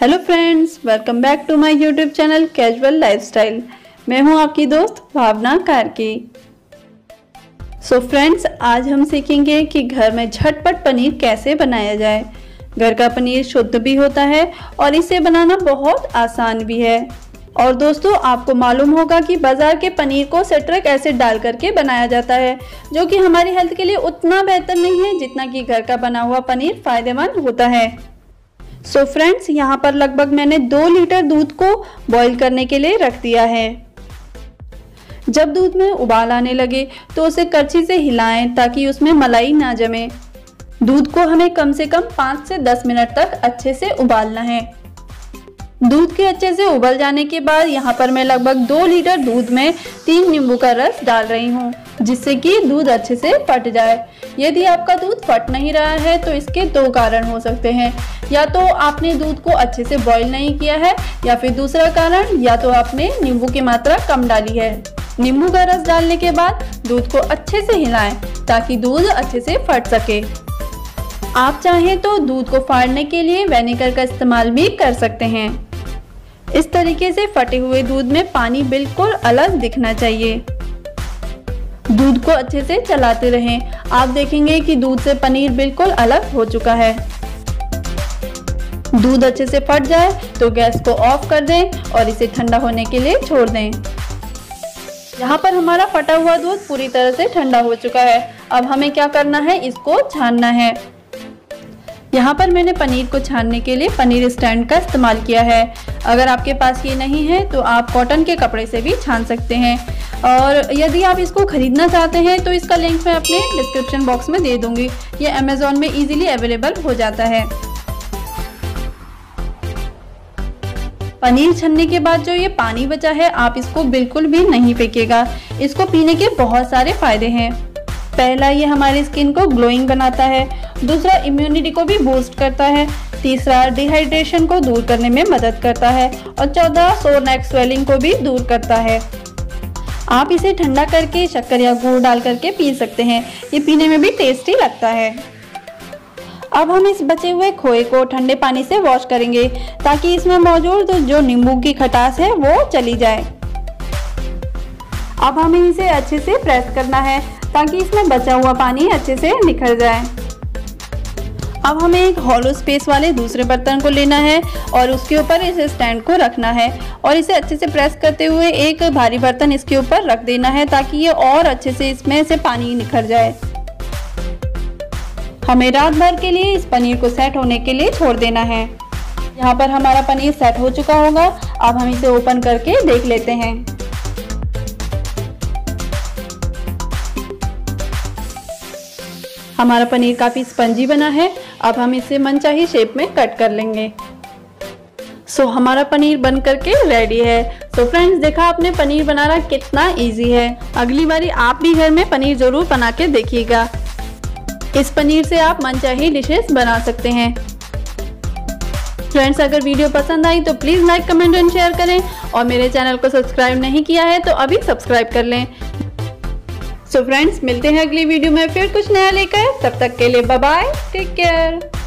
Hello friends welcome back to my YouTube channel casual lifestyle मैं हूँ आपकी दोस्त भावना कारकी। सो so फ्रेंड्स आज हम सीखेंगे कि घर में झटपट पनीर कैसे बनाया जाए। घर का पनीर शुद्ध भी होता है और इसे बनाना बहुत आसान भी है। और दोस्तों, आपको मालूम होगा कि बाज़ार के पनीर को सेट्रिक एसिड डाल करके बनाया जाता है, जो कि हमारी हेल्थ के लिए उतना बेहतर नहीं है जितना कि घर का बना हुआ पनीर फ़ायदेमंद होता है। सो फ्रेंड्स यहाँ पर लगभग मैंने दो लीटर दूध को बॉईल करने के लिए रख दिया है। जब दूध में उबाल आने लगे तो उसे करछी से हिलाएँ ताकि उसमें मलाई ना जमे। दूध को हमें कम से कम पाँच से दस मिनट तक अच्छे से उबालना है। दूध के अच्छे से उबल जाने के बाद यहाँ पर मैं लगभग दो लीटर दूध में तीन नींबू का रस डाल रही हूँ। जिससे कि दूध अच्छे से फट जाए। यदि आपका दूध फट नहीं रहा है तो इसके दो कारण हो सकते हैं। या तो आपने दूध को अच्छे से बॉईल नहीं किया है, या फिर दूसरा कारण, या तो आपने नींबू की मात्रा कम डाली है। नींबू का रस डालने के बाद दूध को अच्छे से हिलाएँ, ताकि दूध अच्छे से फट सके। आप चाहें तो दूध को फाड़ने के लिए वेनेगर का इस्तेमाल भी कर सकते हैं। इस तरीके से फटे हुए दूध में पानी बिल्कुल अलग दिखना चाहिए। दूध को अच्छे से चलाते रहें। आप देखेंगे कि दूध से पनीर बिल्कुल अलग हो चुका है। दूध अच्छे से फट जाए तो गैस को ऑफ़ कर दें और इसे ठंडा होने के लिए छोड़ दें। यहाँ पर हमारा फटा हुआ दूध पूरी तरह से ठंडा हो चुका है। अब हमें क्या करना है? इसको छानना है। यहाँ पर मैंने पनीर को छानने के लिए पनीर स्टैंड का इस्तेमाल किया है। अगर आपके पास ये नहीं है तो आप कॉटन के कपड़े से भी छान सकते हैं। और यदि आप इसको ख़रीदना चाहते हैं तो इसका लिंक मैं अपने डिस्क्रिप्शन बॉक्स में दे दूँगी। ये अमेज़ोन में ईजिली अवेलेबल हो जाता है। पनीर छनने के बाद जो ये पानी बचा है, आप इसको बिल्कुल भी नहीं फेंकेगा। इसको पीने के बहुत सारे फ़ायदे हैं। पहला, ये हमारी स्किन को ग्लोइंग बनाता है। दूसरा इम्यूनिटी को भी बूस्ट करता है। तीसरा डिहाइड्रेशन को दूर करने में मदद करता है और चौदह सोर नेक स्वेलिंग को भी दूर करता है। आप इसे ठंडा करके, शक्कर या गुड़ डाल करके पी सकते हैं। ये पीने में भी टेस्टी लगता है। अब हम इस बचे हुए खोए को ठंडे पानी से वॉश करेंगे ताकि इसमें मौजूद जो नींबू की खटास है, वो चली जाए। अब हमें इसे अच्छे से प्रेस करना है ताकि इसमें बचा हुआ पानी अच्छे से निखर जाए। अब हमें एक हॉलो स्पेस वाले दूसरे बर्तन को लेना है और उसके ऊपर इस स्टैंड को रखना है और इसे अच्छे से प्रेस करते हुए एक भारी बर्तन इसके ऊपर रख देना है ताकि ये और अच्छे से इसमें से पानी निखर जाए। हमें रात भर के लिए इस पनीर को सेट होने के लिए छोड़ देना है। यहाँ पर हमारा पनीर सेट हो चुका होगा। अब हम इसे ओपन करके देख लेते हैं। हमारा पनीर काफ़ी स्पंजी बना है। अब हम इसे मनचाही शेप में कट कर लेंगे। सो so, हमारा पनीर बन करके रेडी है। सो so, फ्रेंड्स देखा आपने पनीर बनाना कितना इजी है। अगली बारी आप भी घर में पनीर ज़रूर बना के देखिएगा। इस पनीर से आप मनचाही डिशेस बना सकते हैं। फ्रेंड्स अगर वीडियो पसंद आई तो please like comment and share करें। और मेरे चैनल को सब्सक्राइब नहीं किया है तो अभी सब्सक्राइब कर लें। सो so फ्रेंड्स मिलते हैं अगली वीडियो में, फिर कुछ नया लेकर। तब तक के लिए बाय टेक केयर